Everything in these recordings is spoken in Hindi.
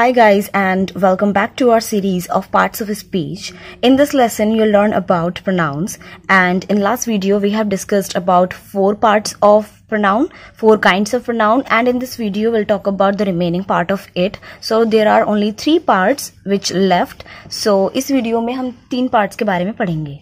Hi guys and welcome back to our series of parts of speech. In this lesson you'll learn about pronouns and in last video we have discussed about four parts of pronoun, four kinds of pronoun and in this video we'll talk about the remaining part of it. So there are only three parts which left. So इस वीडियो में हम तीन parts के बारे में पढ़ेंगे.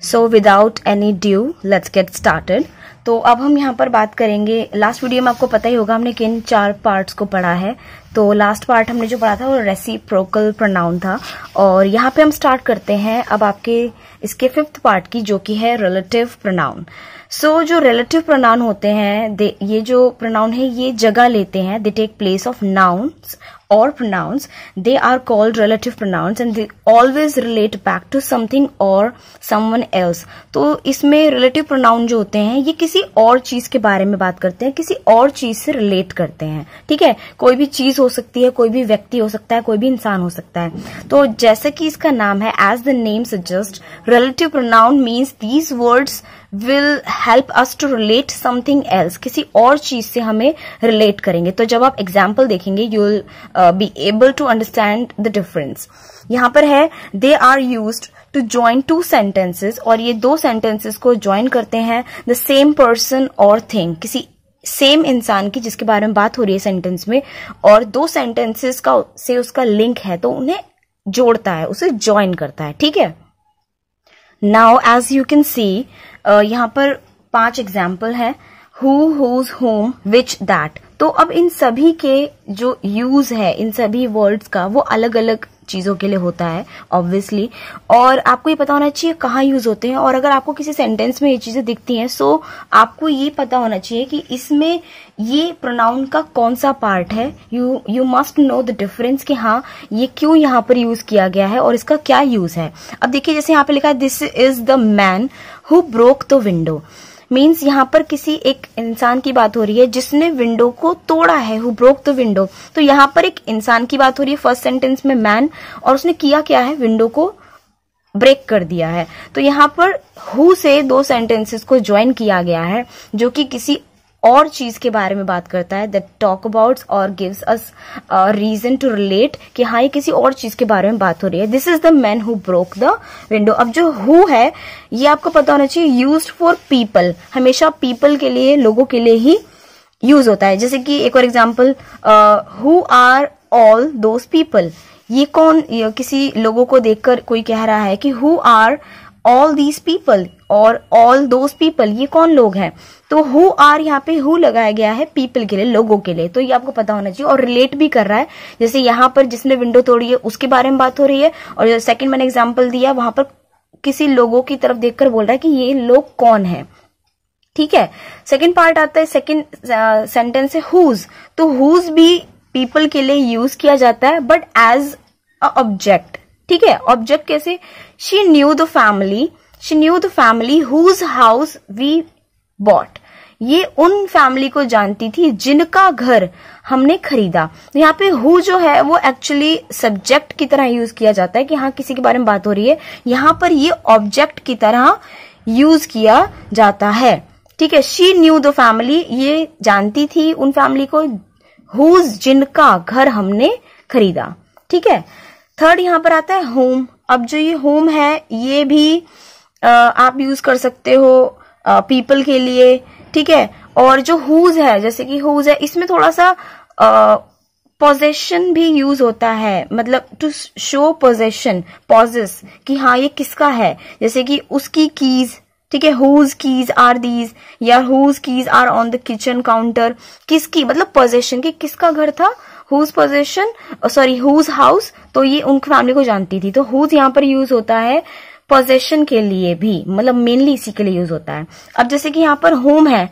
So without any ado, let's get started. तो अब हम यहाँ पर बात करेंगे। लास्ट वीडियो में आपको पता ही होगा हमने किन चार पार्ट्स को पढ़ा है। तो लास्ट पार्ट हमने जो पढ़ा था वो रेसिप्रोकल प्रोनाउन था। और यहाँ पे हम स्टार्ट करते हैं अब आपके इसके फिफ्थ पार्ट की जो कि है रिलेटिव प्रोनाउन सो so, जो रिलेटिव प्रोनाउन होते हैं ये जो प्रोनाउन है ये जगह लेते हैं। They take place of nouns or pronouns, they are called relative pronouns and they always relate back to something or someone else. तो इसमें relative pronoun जो होते हैं, ये किसी और चीज़ के बारे में बात करते हैं, किसी और चीज़ से रिलेट करते हैं। ठीक है? कोई भी चीज़ हो सकती है, कोई भी व्यक्ति हो सकता है, कोई भी इंसान हो सकता है। तो जैसे कि इसका नाम है as the name suggest relative pronoun means these words will help us to relate something else किसी और चीज़ से हमें रिलेट करेंगे। तो जब आप एग्ज़ाम्पल देखेंगे you will be able to understand the difference यहाँ पर है they are use to join two sentences और ये दो सेंटेंसेस को ज्वाइन करते हैं द सेम पर्सन और थिंग किसी सेम इंसान की जिसके बारे में बात हो रही है सेंटेंस में, और दो सेंटेंसेस का से उसका लिंक है तो उन्हें जोड़ता है, उसे ज्वाइन करता है, ठीक है? Now as you can see यहाँ पर पाँच एग्ज़ाम्पल है। Who whose whom which that तो अब इन सभी के जो यूज़ है, इन सभी वर्ड्स का, वो अलग अलग चीज़ों के लिए होता है ऑब्वियसली और आपको ये पता होना चाहिए कहाँ यूज़ होते हैं, और अगर आपको किसी सेंटेंस में ये चीज़ें दिखती हैं सो आपको ये पता होना चाहिए कि इसमें ये प्रोनाउन का कौन सा पार्ट है. You you must know the difference कि हाँ ये क्यों यहाँ पर यूज़ किया गया है, और इसका क्या यूज़ है. अब देखिए, जैसे यहाँ पे लिखा है this is the man who broke the window means यहाँ पर किसी एक इंसान की बात हो रही है जिसने विंडो को तोड़ा है हु ब्रोक द विंडो तो यहाँ पर एक इंसान की बात हो रही है फ़र्स्ट सेंटेंस में मैन और उसने किया क्या है? विंडो को ब्रेक कर दिया है। तो यहाँ पर हु से दो सेंटेंसेस को ज्वाइन किया गया है, जो कि किसी और चीज़ के बारे में बात करता है दैट टॉक अबाउट और gives us reason to relate कि हाँ ये किसी और चीज़ के बारे में बात हो रही है। This is the man who broke the window अब जो हु है, ये आपको पता होना चाहिए यूज़ फॉर पीपल हमेशा पीपल के लिए, लोगों के लिए ही यूज़ होता है। जैसे कि एक और example who are all those people ये कौन, ये किसी लोगों को देखकर कोई कह रहा है कि who are all these people और ऑल दोज पीपल ये कौन लोग हैं? तो हु आर यहाँ पे हु लगाया गया है पीपल के लिए, लोगों के लिए। तो ये आपको पता होना चाहिए और रिलेट भी कर रहा है। जैसे यहाँ पर जिसने विंडो तोड़ी है, उसके बारे में बात हो रही है। और सेकंड मैंने एग्ज़ाम्पल दिया, वहाँ पर किसी लोगों की तरफ़ देखकर बोल रहा है कि ये लोग कौन है। ठीक है? सेकेंड पार्ट आता है सेकेंड सेंटेंस है हुज तो हुज भी पीपल के लिए यूज़ किया जाता है बट एज अ ऑब्जेक्ट ठीक है? ऑब्जेक्ट कैसे? She knew the family she knew the family whose house we bought ये उन फैमिली को जानती थी जिनका घर हमने खरीदा। यहाँ पे हु जो है, वो एक्चुअली सब्जेक्ट की तरह यूज़ किया जाता है कि हाँ किसी के बारे में बात हो रही है। यहाँ पर ये ऑब्जेक्ट की तरह यूज़ किया जाता है। ठीक है शी न्यू द फैमिली ये जानती थी उन फैमिली को हुज जिनका घर हमने खरीदा। ठीक है थर्ड यहाँ पर आता है होम अब जो ये होम है ये भी आ, आप यूज़ कर सकते हो पीपल के लिए ठीक है? और जो हुज है जैसे कि हुज है इसमें थोड़ा सा पोजेशन भी यूज़ होता है। मतलब टू शो पोजेशन पॉजेस कि हाँ ये किसका है? जैसे कि उसकी कीज ठीक है? हुज कीज आर दीज या whose keys are on the kitchen counter किसकी? मतलब पोजेशन की किसका घर था? Whose possession sorry whose house तो ये उन फैमिली को जानती थी। तो हुज यहाँ पर यूज़ होता है पोजेशन के लिए भी मतलब मेनली इसी के लिए यूज़ होता है। अब जैसे कि यहाँ पर होम है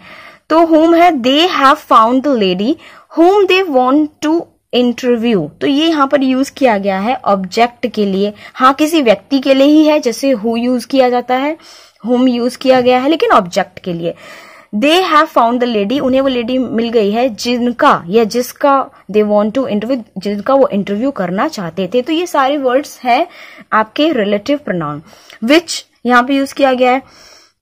तो होम है they have found the lady whom they want to interview तो ये यहाँ पर यूज़ किया गया है ऑब्जेक्ट के लिए। हाँ किसी व्यक्ति के लिए ही है, जैसे हु यूज़ किया जाता है होम यूज़ किया गया है, लेकिन ऑब्जेक्ट के लिए। They have found the lady उन्हें वो लेडी मिल गई है जिनका, या जिसका दे वॉन्ट टू इंटरव्यू जिनका वो इंटरव्यू करना चाहते थे। तो ये सारे वर्ड्स हैं आपके रिलेटिव प्रोनाउन विच यहाँ पे यूज़ किया गया है।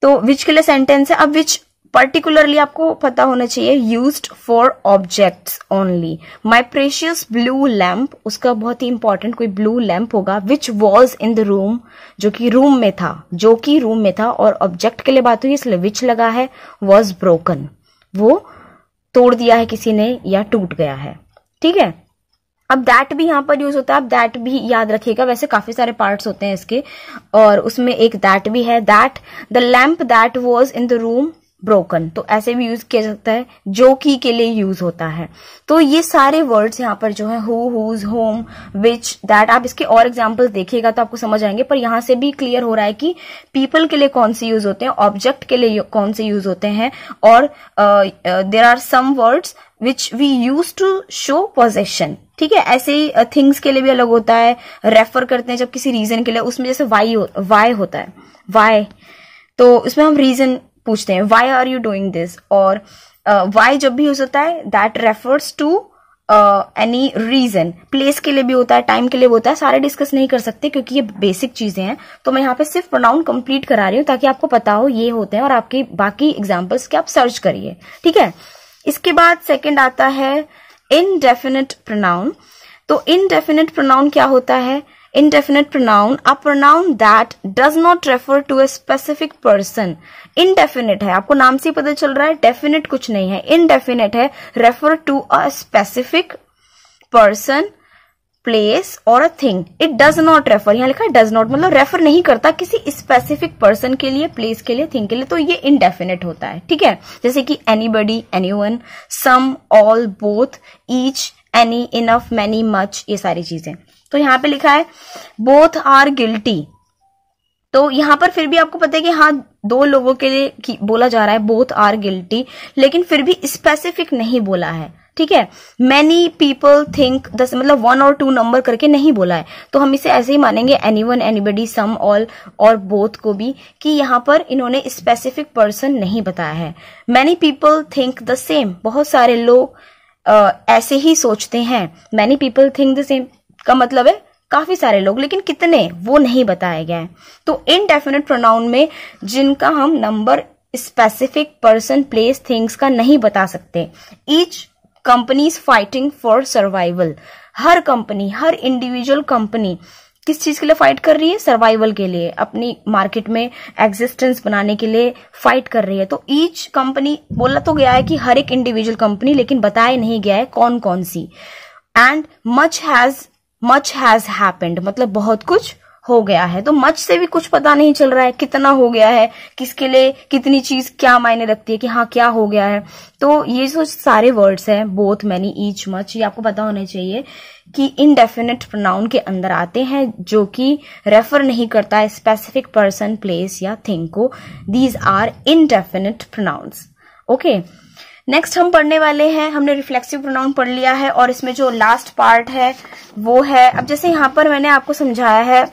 तो विच के लिए सेंटेंस है? अब विच पर्टिकुलरली आपको पता होना चाहिए use for objects only my precious blue lamp उसका बहुत ही इंपॉर्टेंट कोई ब्लू लैम्प होगा which was in the room जो कि रूम में था, जो कि रूम में था, और ऑब्जेक्ट के लिए बात हुई, इसलिए विच लगा है वॉज़ ब्रोकन वो तोड़ दिया है किसी ने, या टूट गया है। ठीक है? अब दैट भी यहाँ पर यूज़ होता है, अब दैट भी याद रखिएगा, वैसे काफ़ी सारे पार्ट्स होते हैं इसके, और उसमें एक दैट भी है। That the lamp that was in the room broken तो ऐसे भी यूज़ किया जाता है, जो की के लिए यूज़ होता है। तो ये सारे वर्ड्स यहाँ पर जो है who whose whom which that आप इसके और एग्ज़ाम्पल देखिएगा तो आपको समझ आएँगे। पर यहाँ से भी क्लियर हो रहा है कि पीपल के लिए कौन से यूज़ होते हैं ऑब्जेक्ट के लिए कौन से यूज़ होते हैं। और there are some words which we use to show possession ठीक है? ऐसे ही थिंग्स के लिए भी अलग होता है रेफर करते हैं जब किसी रीजन के लिए, उसमें जैसे वाई वाई होता है। वाई तो उसमें हम रीजन पूछते हैं why are you doing this और वाई uh, जब भी यूज़ होता है that refers to any reason place के लिए भी होता है टाइम के लिए भी होता है सारे डिस्कस नहीं कर सकते क्योंकि ये बेसिक चीज़ें हैं। तो मैं यहाँ पे सिर्फ़ प्रोनाउन कंप्लीट करा रही हूँ ताकि आपको पता हो ये होते हैं और आपके बाकी एग्जाम्पल्स के आप सर्च करिए। ठीक है? इसके बाद सेकेंड आता है इनडेफिनेट प्रोनाउन तो इनडेफिनेट प्रोनाउन क्या होता है? Indefinite pronoun. A pronoun that does not refer to a specific person. Indefinite है। आपको नाम से ही पता चल रहा है। Definite कुछ नहीं है। Indefinite है। Refer to a specific person place और a thing it does not refer यहाँ लिखा है डज नॉट मतलब रेफर नहीं करता किसी स्पेसिफिक पर्सन के लिए प्लेस के लिए थिंग के लिए। तो ये इनडेफिनेट होता है। ठीक है? जैसे कि anybody anyone some all both each any enough many much ये सारी चीज़ें। तो यहाँ पे लिखा है बोथ आर गिल्टी तो यहाँ पर फिर भी आपको पता है कि हाँ दो लोगों के लिए बोला जा रहा है बोथ आर गिल्टी लेकिन फिर भी स्पेसिफिक नहीं बोला है, ठीक है? मैनी पीपल थिंक दस मतलब वन और टू नंबर करके नहीं बोला है। तो हम इसे ऐसे ही मानेंगे anyone anybody some all और बोथ को भी, कि यहाँ पर इन्होंने स्पेसिफिक पर्सन नहीं बताया है। Many people think the same बहुत सारे लोग ऐसे ही सोचते हैं। Many people think the same का मतलब है काफ़ी सारे लोग, लेकिन कितने वो नहीं बताया गया है। तो इनडेफिनेट प्रोनाउन में जिनका हम number specific person place things का नहीं बता सकते each company is fighting for survival her company हर इंडिविजुअल कंपनी किस चीज़ के लिए फाइट कर रही है? सर्वाइवल के लिए, अपनी मार्केट में एग्जिस्टेंस बनाने के लिए फाइट कर रही है। तो ईच कंपनी बोला तो गया है कि हर एक इंडिविजुअल कंपनी लेकिन बताया नहीं गया है कौन कौन सी। And much has much has happened मतलब बहुत कुछ हो गया है। तो मच से भी कुछ पता नहीं चल रहा है, कितना हो गया है, किसके लिए कितनी चीज़ क्या मायने रखती है कि हाँ क्या हो गया है। तो ये जो सारे वर्ड्स हैं बोथ मैनी ईच मच ये आपको पता होना चाहिए कि इनडेफिनेट प्रोनाउन के अंदर आते हैं, जो कि रेफर नहीं करता है स्पेसिफिक पर्सन प्लेस या थिंग को। These are indefinite pronouns okay next हम पढ़ने वाले हैं, हमने रिफ्लेक्सिव प्रोनाउन पढ़ लिया है और इसमें जो लास्ट पार्ट है, वो है, अब जैसे यहाँ पर मैंने आपको समझाया है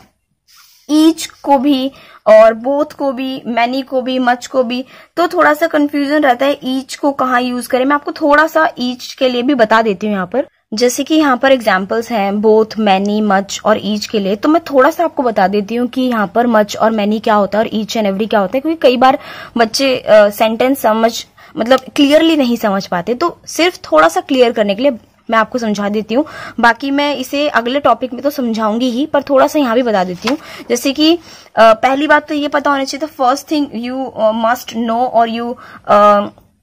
ईच को भी और बोथ को भी मैनी को भी मच को भी तो थोड़ा सा कंफ्यूजन रहता है ईच को कहाँ यूज़ करें। मैं आपको थोड़ा सा ईच के लिए भी बता देती हूँ यहाँ पर। जैसे कि यहाँ पर एग्जाम्पल्स हैं बोथ मैनी मच और ईच के लिए तो मैं थोड़ा सा आपको बता देती हूँ कि यहाँ पर मच और मैनी क्या होता है और ईच एंड एवरी क्या होता है, क्योंकि कई बार बच्चे सेंटेंस समझ मतलब क्लियरली नहीं समझ पाते। तो सिर्फ़ थोड़ा सा क्लियर करने के लिए मैं आपको समझा देती हूँ। बाकी मैं इसे अगले टॉपिक में तो समझाऊँगी ही, पर थोड़ा सा यहाँ भी बता देती हूँ। जैसे कि पहली बात तो ये पता होना चाहिए first thing you must know और यू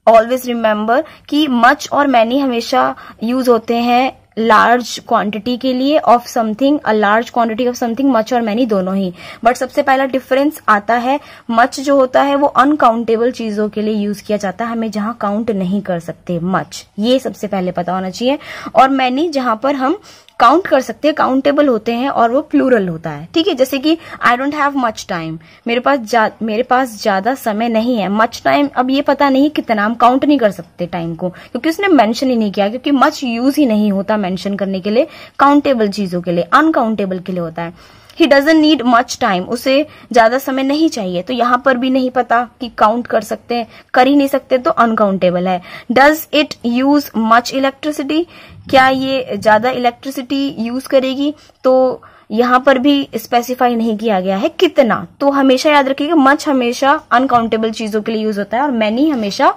ऑलवेज रिमेम्बर कि मच और मैनी हमेशा यूज़ होते हैं लार्ज क्वांटिटी के लिए of something a large quantity of something much और मैनी दोनों ही। बट सबसे पहला डिफरेंस आता है मच जो होता है, वो अनकाउंटेबल चीज़ों के लिए यूज़ किया जाता है। हमें जहाँ काउंट नहीं कर सकते मच ये सबसे पहले पता होना चाहिए। और मैनी जहाँ पर हम काउंट कर सकते हैं काउंटेबल होते हैं और वो प्लूरल होता है। ठीक है, जैसे कि I don't have much time मेरे पास मेरे पास ज़्यादा समय नहीं है। मच टाइम अब ये पता नहीं कितना हम काउंट नहीं कर सकते टाइम को, क्योंकि उसने मेंशन ही नहीं किया, क्योंकि मच यूज़ ही नहीं होता मेंशन करने के लिए काउंटेबल चीज़ों के लिए अनकाउंटेबल के लिए होता है। He doesn't need much time उसे ज़्यादा समय नहीं चाहिए। तो यहाँ पर भी नहीं पता कि काउंट कर सकते हैं, कर ही नहीं सकते तो अनकाउंटेबल है। Does it use much electricity क्या ये ज़्यादा इलेक्ट्रिसिटी यूज़ करेगी? तो यहाँ पर भी स्पेसिफाई नहीं किया गया है कितना। तो हमेशा याद रखिएगा मच हमेशा अनकाउंटेबल चीज़ों के लिए यूज़ होता है और मैनी हमेशा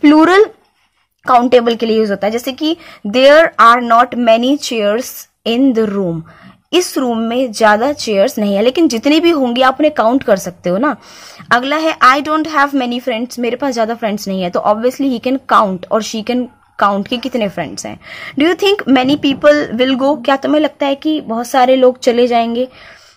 प्लूरल काउंटेबल के लिए यूज़ होता है। जैसे कि there are not many chairs in the room इस रूम में ज़्यादा चेयर्स नहीं है, लेकिन जितनी भी होंगी आप उन्हें काउंट कर सकते हो ना। अगला है I don't have many friends मेरे पास ज़्यादा फ्रेंड्स नहीं है तो ऑब्वियसली ही कैन काउंट और शी कैन काउंट के कितने फ्रेंड्स हैं। Do you think many people will go क्या तुम्हें लगता है कि बहुत सारे लोग चले जाएँगे?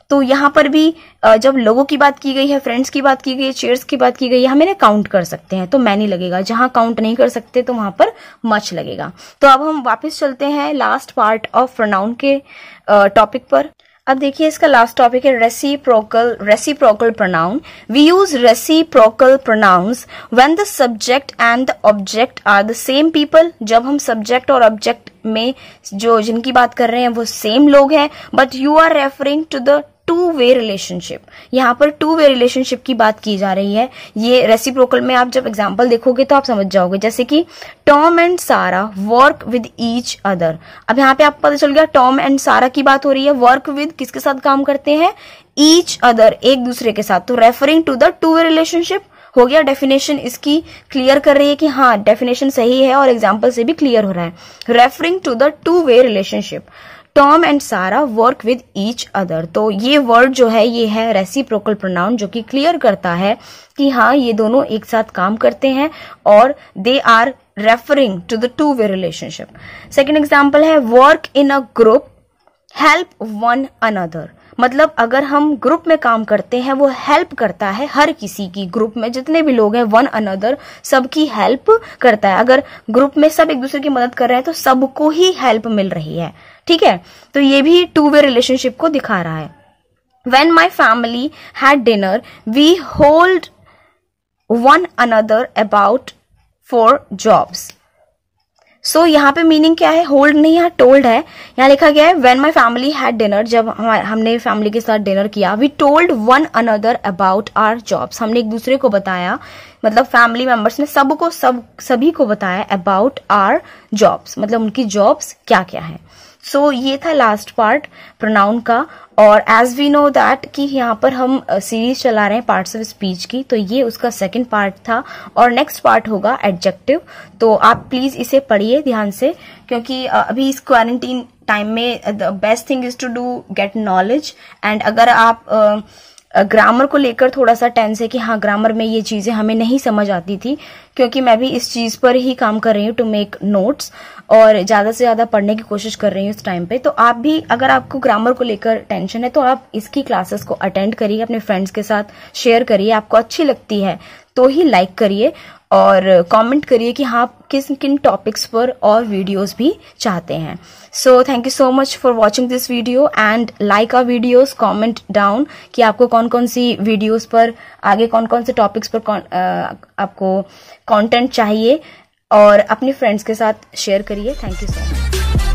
तो यहाँ पर भी जब लोगों की बात की गई है फ्रेंड्स की बात की गई है चेयर्स की बात की गई है इन्हें काउंट कर सकते हैं तो मैनी लगेगा। जहाँ काउंट नहीं कर सकते तो वहाँ पर मच लगेगा। तो अब हम वापस चलते हैं लास्ट पार्ट ऑफ़ प्रोनाउन के टॉपिक पर। अब देखिए इसका लास्ट टॉपिक है reciprocal reciprocal pronoun we use reciprocal pronouns when the subject and the object are the same people जब हम सब्जेक्ट और ऑब्जेक्ट में जो जिनकी बात कर रहे हैं, वो सेम लोग हैं but you are referring to the two way relationship यहाँ पर टू वे रिलेशनशिप की बात की जा रही है। ये रेसिप्रोकल में आप जब एग्ज़ाम्पल देखोगे तो आप समझ जाओगे। जैसे कि Tom and Sara work with each other अब यहाँ पे आपको पता चल गया टॉम एंड सारा की बात हो रही है। वर्क विद किसके साथ काम करते हैं? ईच अदर एक दूसरे के साथ। तो referring to the two way relationship हो गया डेफिनेशन इसकी क्लियर कर रही है कि हाँ डेफिनेशन सही है और एग्ज़ाम्पल से भी क्लियर हो रहा है। Referring to the two way relationship Tom and Sara work with each other तो ये वर्ड जो है, ये है रेसिप्रोकल प्रोनाउन जो कि क्लियर करता है कि हाँ ये दोनों एक साथ काम करते हैं और they are referring to the two way relationship second example है work in a group help one another मतलब अगर हम ग्रुप में काम करते हैं, वो हेल्प करता है हर किसी की ग्रुप में। जितने भी लोग हैं वन अनदर सबकी हेल्प करता है। अगर ग्रुप में सब एक दूसरे की मदद कर रहे हैं तो सबको ही हेल्प मिल रही है। ठीक है? तो ये भी टू वे रिलेशनशिप को दिखा रहा है। When my family had dinner we hold one another about for jobs so so, यहाँ पे मीनिंग क्या है? होल्ड नहीं यहाँ टोल्ड है। यहाँ लिखा गया है when my family had dinner जब हमने फैमिली के साथ डिनर किया we told one another about our jobs हमने एक दूसरे को बताया मतलब फैमिली मेंबर्स ने सबको सब सभी को बताया अबाउट आर जॉब्स मतलब उनकी जॉब्स क्या क्या है। सो so, ये था लास्ट पार्ट प्रोनाउन का. और एज वी नो दैट कि यहाँ पर हम सीरीज़ चला रहे हैं पार्ट्स ऑफ़ स्पीच की तो ये उसका सेकंड पार्ट था. और नेक्स्ट पार्ट होगा एडजेक्टिव तो आप प्लीज़ इसे पढ़िए ध्यान से क्योंकि अभी इस क्वारंटीन टाइम में the best thing is to do get knowledge and अगर आप ग्रामर को लेकर थोड़ा सा टेंस है कि हाँ ग्रामर में ये चीज़ें हमें नहीं समझ आती थी क्योंकि मैं भी इस चीज़ पर ही काम कर रही हूँ टू मेक नोट्स और ज़्यादा से ज़्यादा पढ़ने की कोशिश कर रही हूँ इस टाइम पे। तो आप भी, अगर आपको ग्रामर को लेकर टेंशन है तो आप इसकी क्लासेस को अटेंड करिए, अपने फ्रेंड्स के साथ शेयर करिए, आपको अच्छी लगती है। तो ही लाइक करिए और कमेंट करिए कि हाँ किस किन टॉपिक्स पर और वीडियोस भी चाहते हैं। So thank you so much for watching this video and like our videos comment down कि आपको कौन कौन सी वीडियोस पर आगे कौन कौन से टॉपिक्स पर uh, आपको कंटेंट चाहिए और अपने फ्रेंड्स के साथ शेयर करिए। Thank you so much